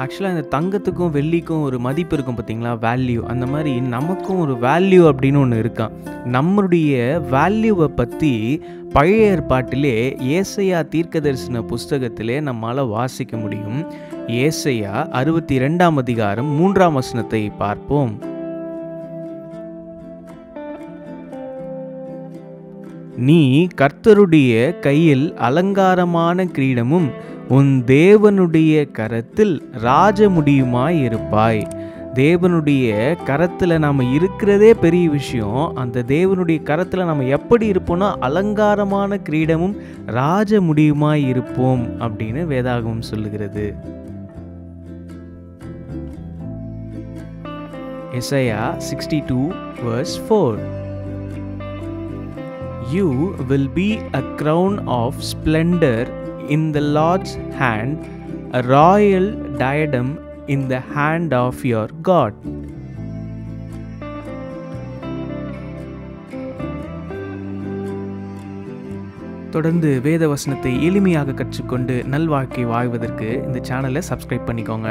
ஆக்சுவலாக இந்த தங்கத்துக்கும் வெள்ளிக்கும் ஒரு மதிப்பு இருக்கும் பார்த்தீங்களா வேல்யூ அந்த மாதிரி நமக்கும் ஒரு வேல்யூ அப்படின்னு ஒன்று இருக்கான் நம்மளுடைய வேல்யூவை பற்றி பழைய ஏற்பாட்டிலே ஏசையா தீர்க்கதரிசன புஸ்தகத்திலே நம்மால் வாசிக்க முடியும். ஏசையா அறுபத்தி ரெண்டாம் அதிகாரம் மூன்றாம் வசனத்தை பார்ப்போம். நீ கர்த்தருடைய கையில் அலங்காரமான கிரீடமும் உன் தேவனுடைய கரத்தில் ராஜமுடியுமாய் இருப்பாய் தேவனுடைய கரத்தில் நாம் இருக்கிறதே பெரிய விஷயம். அந்த தேவனுடைய கரத்தில் நம்ம எப்படி இருப்போம்னா அலங்காரமான கிரீடமும் ராஜ முடியுமாய் இருப்போம் அப்படின்னு வேதாகமம் சொல்லுகிறது. Isaiah sixty two verse four You will be a crown of splendor in the Lord's hand, a royal diadem in the hand of your God. தொடர்ந்து வேத வசனத்தை எளிமையாக கற்றுக்கொண்டு நல்வாழ்க்கை வாழ்வதற்கு இந்த சேனலை சப்ஸ்கிரைப் பண்ணிக்கோங்க